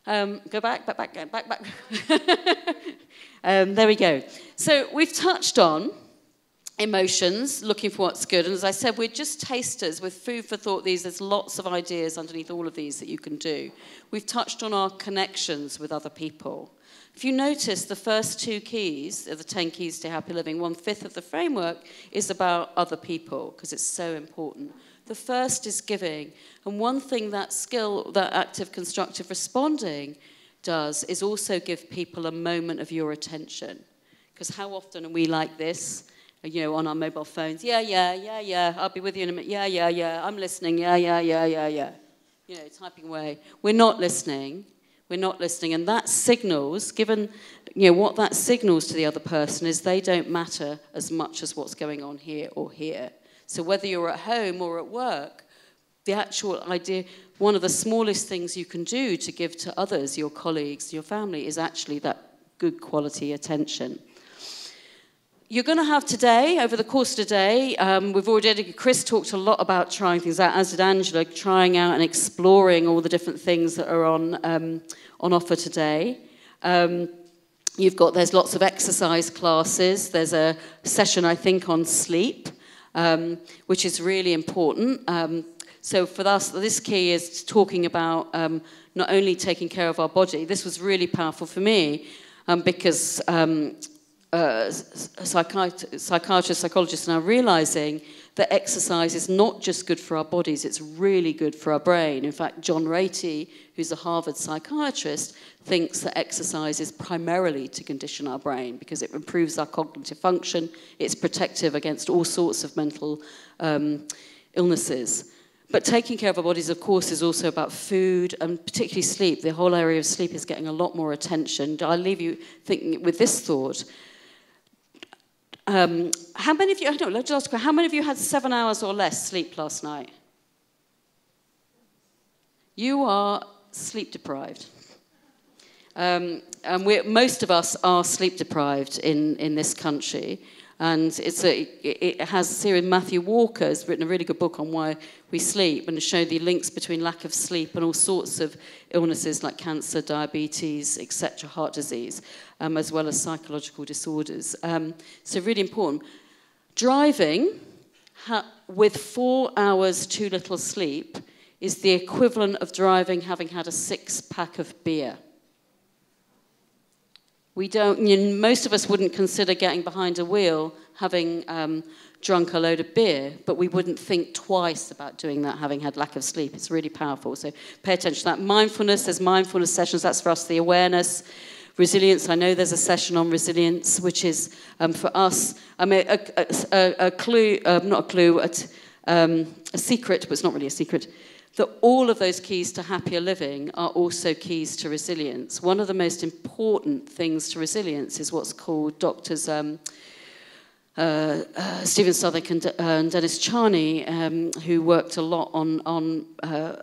Um, go back, back, back, back, back. um, there we go. So we've touched on emotions, looking for what's good. And as I said, we're just tasters with food for thought. These there's lots of ideas underneath all of these that you can do. We've touched on our connections with other people. If you notice, the first two keys, the 10 keys to happy living, one fifth of the framework is about other people because it's so important. The first is giving. And one thing that skill, that active constructive responding does is also give people a moment of your attention. Because how often are we like this? You know, on our mobile phones, yeah, yeah, yeah, yeah, I'll be with you in a minute, yeah, yeah, yeah, I'm listening, yeah, yeah, yeah, yeah, yeah. You know, typing away. We're not listening we're not listening. And that signals, given you know, what that signals to the other person is they don't matter as much as what's going on here or here. So whether you're at home or at work, the actual idea, one of the smallest things you can do to give to others, your colleagues, your family, is actually that good quality attention. You're going to have today, over the course of today, um, we've already, Chris talked a lot about trying things out, as did Angela, trying out and exploring all the different things that are on, um, on offer today. Um, you've got, there's lots of exercise classes. There's a session, I think, on sleep, um, which is really important. Um, so for us, this key is talking about um, not only taking care of our body. This was really powerful for me because uh, psychiatrists, psychologists are now realizing that exercise is not just good for our bodies, it's really good for our brain. In fact, John Ratey, who's a Harvard psychiatrist, thinks that exercise is primarily to condition our brain because it improves our cognitive function, it's protective against all sorts of mental um, illnesses. But taking care of our bodies, of course, is also about food and particularly sleep. The whole area of sleep is getting a lot more attention. I'll leave you thinking with this thought. Um, how many of you, I don't know, let's ask how many of you had seven hours or less sleep last night? You are sleep deprived. Um, and most of us are sleep deprived in, in this country. And it's a, it has series, Matthew Walker has written a really good book on why we sleep and show the links between lack of sleep and all sorts of illnesses like cancer, diabetes, etc., heart disease, um, as well as psychological disorders. Um, so really important. Driving with four hours too little sleep is the equivalent of driving having had a six pack of beer. We don't, you know, most of us wouldn't consider getting behind a wheel having um, drunk a load of beer, but we wouldn't think twice about doing that having had lack of sleep. It's really powerful. So pay attention to that. Mindfulness, there's mindfulness sessions. That's for us, the awareness. Resilience, I know there's a session on resilience, which is um, for us, I mean, a, a, a clue, um, not a clue, a, um, a secret, but it's not really a secret, that all of those keys to happier living are also keys to resilience. One of the most important things to resilience is what's called doctors. Um, uh, uh, Stephen Southwick and, uh, and Dennis Charney, um, who worked a lot on, on uh,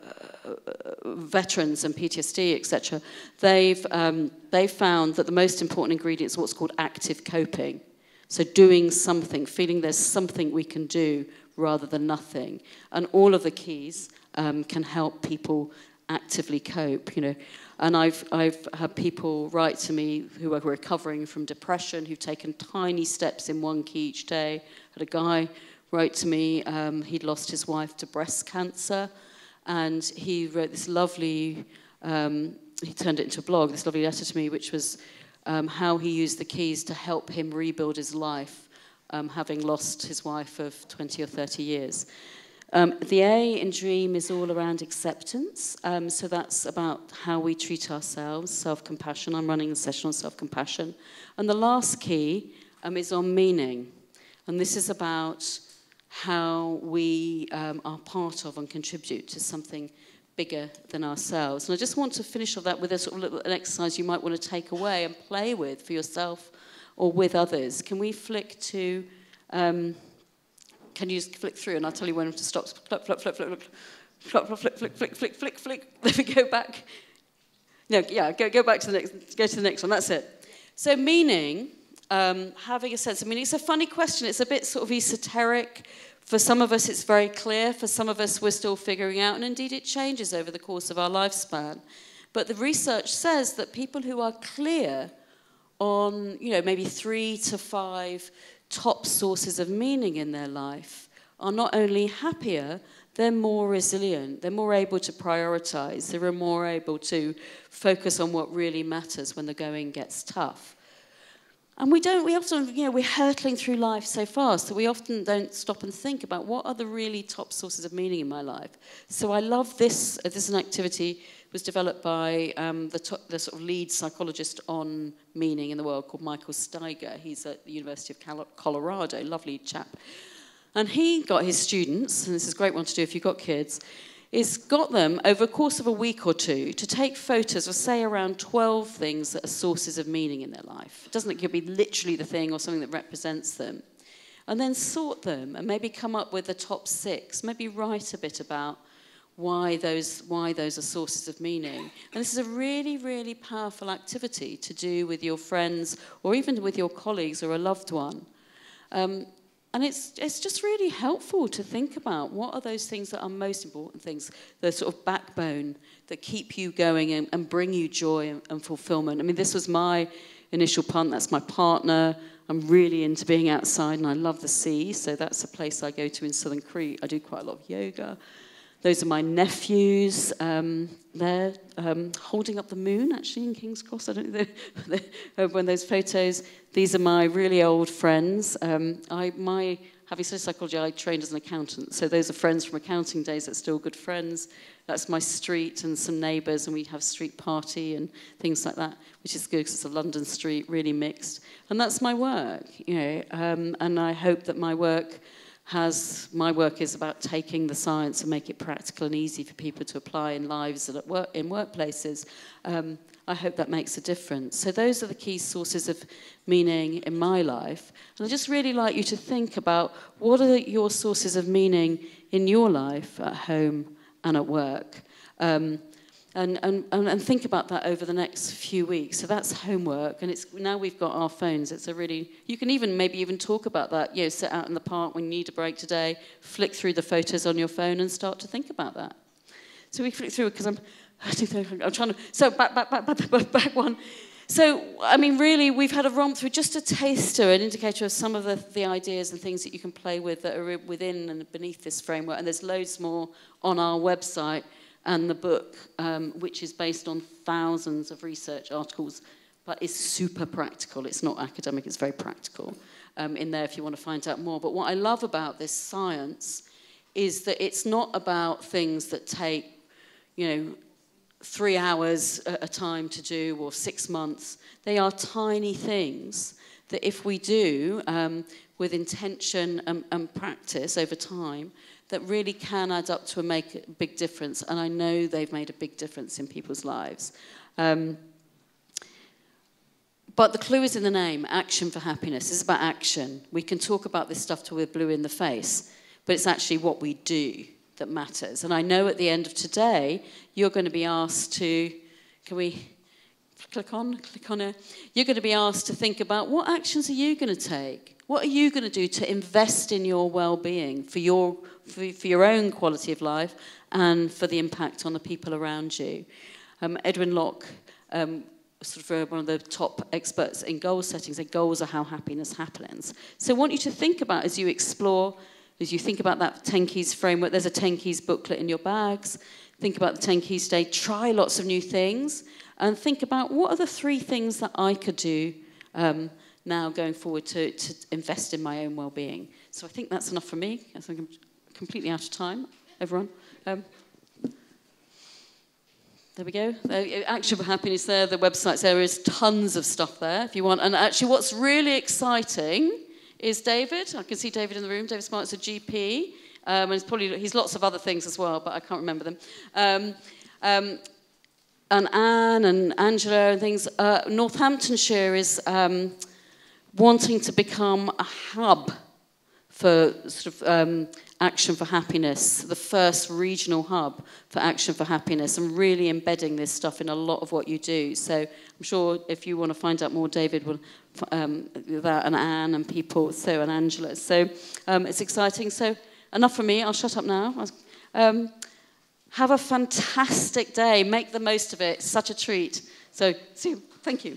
veterans and PTSD, etc., they've, um, they found that the most important ingredient is what's called active coping. So, doing something, feeling there's something we can do rather than nothing. And all of the keys um, can help people actively cope, you know. And I've, I've had people write to me who are recovering from depression, who've taken tiny steps in one key each day. I had a guy write to me, um, he'd lost his wife to breast cancer, and he wrote this lovely, um, he turned it into a blog, this lovely letter to me, which was um, how he used the keys to help him rebuild his life, um, having lost his wife of 20 or 30 years. Um, the A in DREAM is all around acceptance. Um, so that's about how we treat ourselves, self compassion. I'm running a session on self compassion. And the last key um, is on meaning. And this is about how we um, are part of and contribute to something bigger than ourselves. And I just want to finish off that with a sort of little, an exercise you might want to take away and play with for yourself or with others. Can we flick to. Can you just flick through and I'll tell you when to stop. Flip, flip, flip, flip, flip, flip, flip, flick, flick, flick, flick, flick. Let me go back. No, yeah, go, go back to the next, go to the next one. That's it. So meaning, um, having a sense of meaning. It's a funny question. It's a bit sort of esoteric. For some of us, it's very clear. For some of us, we're still figuring out. And indeed, it changes over the course of our lifespan. But the research says that people who are clear on, you know, maybe three to five top sources of meaning in their life are not only happier, they're more resilient, they're more able to prioritize, they're more able to focus on what really matters when the going gets tough. And we don't, we often, you know, we're hurtling through life so fast that we often don't stop and think about what are the really top sources of meaning in my life. So I love this. Uh, this is an activity was developed by um, the, the sort of lead psychologist on meaning in the world called Michael Steger. He's at the University of Colorado, lovely chap. And he got his students, and this is a great one to do if you've got kids, is got them over a course of a week or two to take photos of, say, around 12 things that are sources of meaning in their life. It doesn't it could be literally the thing or something that represents them. And then sort them and maybe come up with the top six. Maybe write a bit about why those, why those are sources of meaning. And this is a really, really powerful activity to do with your friends or even with your colleagues or a loved one. Um, and it's, it's just really helpful to think about what are those things that are most important things, the sort of backbone that keep you going and, and bring you joy and, and fulfillment. I mean, this was my initial punt. That's my partner. I'm really into being outside and I love the sea. So that's a place I go to in Southern Crete. I do quite a lot of yoga. Those are my nephews. Um, they're um, holding up the moon, actually, in King's Cross. I don't know when those photos. These are my really old friends. Um, I, my, having studied psychology, I trained as an accountant. So those are friends from accounting days that are still good friends. That's my street and some neighbours, and we have street party and things like that, which is good because it's a London street, really mixed. And that's my work, you know. Um, and I hope that my work has my work is about taking the science and make it practical and easy for people to apply in lives and at work in workplaces. Um, I hope that makes a difference. So those are the key sources of meaning in my life. And I just really like you to think about what are your sources of meaning in your life at home and at work. Um, and, and, and think about that over the next few weeks. So that's homework, and it's now we've got our phones. It's a really you can even maybe even talk about that. You know, sit out in the park when you need a break today, flick through the photos on your phone, and start to think about that. So we flick through because I'm I'm trying to so back back back back back, back one. So, I mean, really, we've had a romp through just a taster, an indicator of some of the, the ideas and things that you can play with that are within and beneath this framework. And there's loads more on our website and the book, um, which is based on thousands of research articles, but is super practical. It's not academic, it's very practical um, in there if you want to find out more. But what I love about this science is that it's not about things that take, you know, three hours a time to do or six months. They are tiny things that if we do um, with intention and, and practice over time, that really can add up to a make a big difference. And I know they've made a big difference in people's lives. Um, but the clue is in the name, action for happiness. It's about action. We can talk about this stuff till we're blue in the face, but it's actually what we do that matters. And I know at the end of today, you're going to be asked to, can we click on, click on it? You're going to be asked to think about what actions are you going to take? What are you going to do to invest in your well-being for your, for, for your own quality of life and for the impact on the people around you? Um, Edwin Locke, um, sort of one of the top experts in goal setting, said goals are how happiness happens. So I want you to think about as you explore, as you think about that 10 keys framework, there's a 10 keys booklet in your bags. Think about the 10 keys today. Try lots of new things and think about what are the three things that I could do um, now going forward to, to invest in my own well-being. So I think that's enough for me. I think I'm completely out of time, everyone. Um, there we go. Action for Happiness there, the website's there is tons of stuff there if you want. And actually what's really exciting is David. I can see David in the room. David Smart's a GP. Um, and he's probably, he's lots of other things as well, but I can't remember them. Um, um, and Anne and Angela and things. Uh, Northamptonshire is um, wanting to become a hub for sort of um, Action for Happiness, the first regional hub for Action for Happiness, and really embedding this stuff in a lot of what you do. So I'm sure if you want to find out more, David will um, that and Anne and people, so and Angela. So um, it's exciting. So enough from me. I'll shut up now. Um, have a fantastic day. Make the most of it. Such a treat. So, see you. Thank you.